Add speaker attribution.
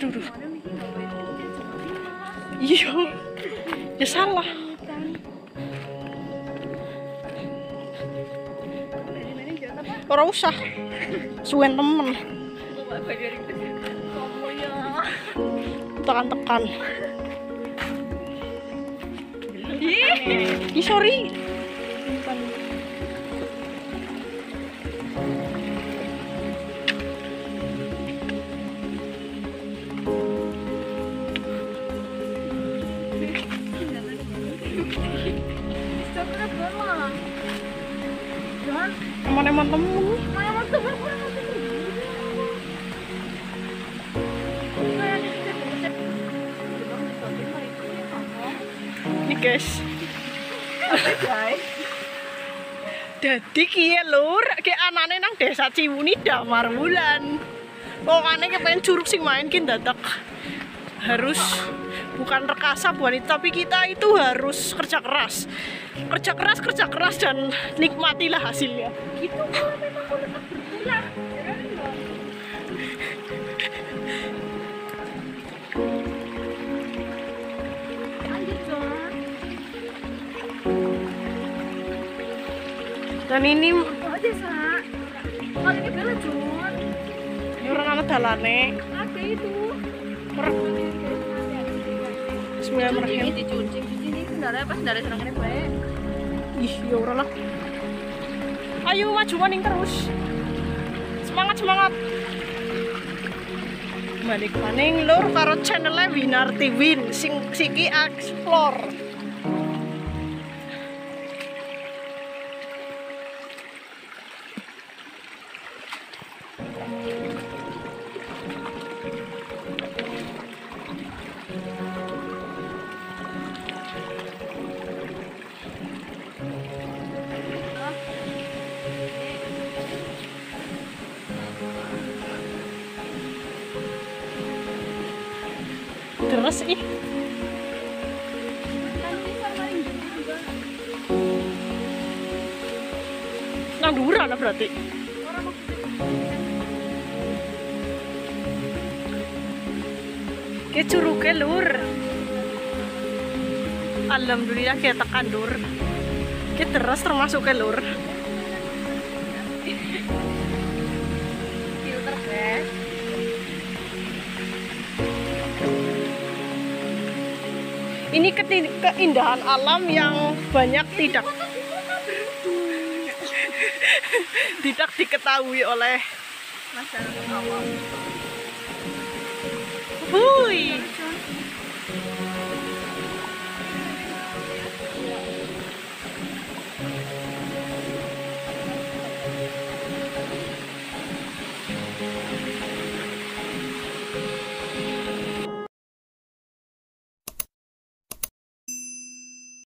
Speaker 1: aduh aduh iya. Ya salah. Orang usah. Suen temen. Tekan-tekan. Ih, sorry. Emang-emang temen. Nih guys. Dadi kiye lur, ki anane nang desa Ciwuni Damar Wulan. Pokoknya kepengen curug sing main ki dadak harus bukan rekasa bukan itu tapi kita itu harus kerja keras kerja keras kerja keras dan nikmatilah hasilnya
Speaker 2: Itu kalau memang tetap
Speaker 1: dan ini
Speaker 2: Oh aja sa. Kalau ini bela John.
Speaker 1: orang anak dalane
Speaker 2: Ada itu.
Speaker 1: Bismillahirrahmanirrahim
Speaker 2: dicuci, cuci ini sendalnya pas sendalnya serang ini baik.
Speaker 1: ih ya ora lah. Ayo maju maning terus. Semangat semangat. Balik maning lur karo channelnya Winar TV sing siki explore. terus ih
Speaker 2: Juga.
Speaker 1: nang dhuwur lah berarti Ki curuge lur. Alhamdulillah kita tekan lur. Ki terus termasuk ke lur.
Speaker 2: filter guys.
Speaker 1: Ini keindahan alam yang banyak tidak tidak diketahui oleh
Speaker 2: Masyarakat awam.
Speaker 1: Hui.